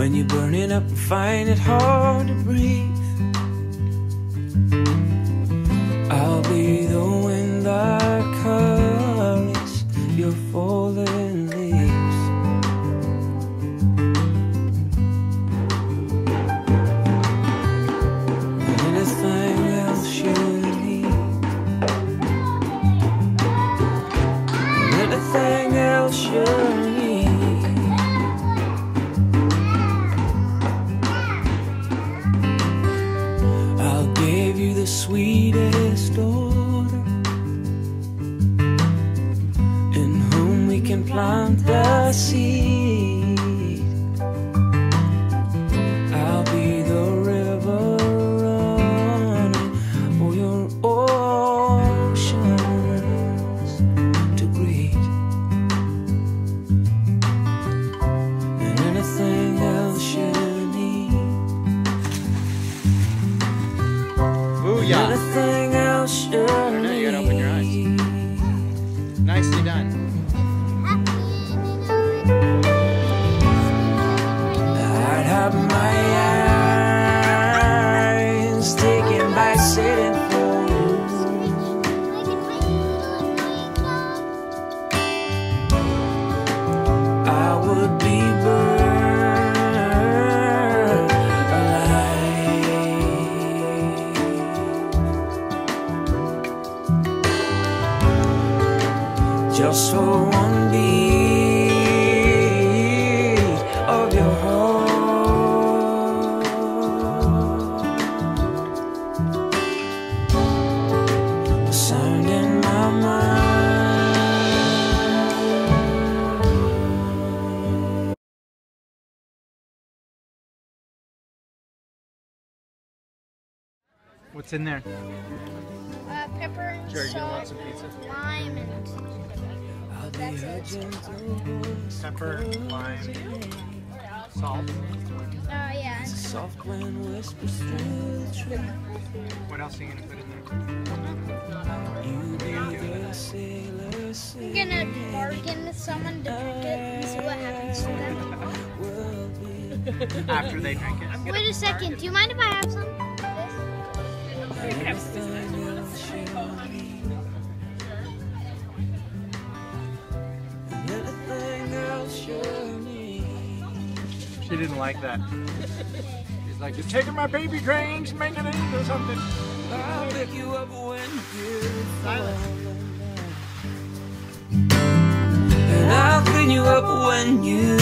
When you're burning up and find it hard to breathe. I'll be the wind that carries your fallen leaves. Sweetest daughter in whom we can plant the seed. I'll be the river running for your oceans to greet. And anything else you need. Booyah. Anything else you gotta open your eyes. Nicely done. I'd have my eyes taken by for. I would be Just for one beat of your heart. The sound in my mind. What's in there? Uh, pepper and Jared, you salt, want some pizza? lime, and I'll be That's it. Pepper, lime, salt. uh, yeah, and Soft wind whispers through the tree. What else are you gonna put in You be the sailor I'm gonna bargain with someone to drink it and see what happens to them. Will be there? After they drink it. Wait a second, do you mind if I have some? She didn't like that. She's like, you're taking my baby grains, making it into something. I'll pick you up when. And I'll clean you up when you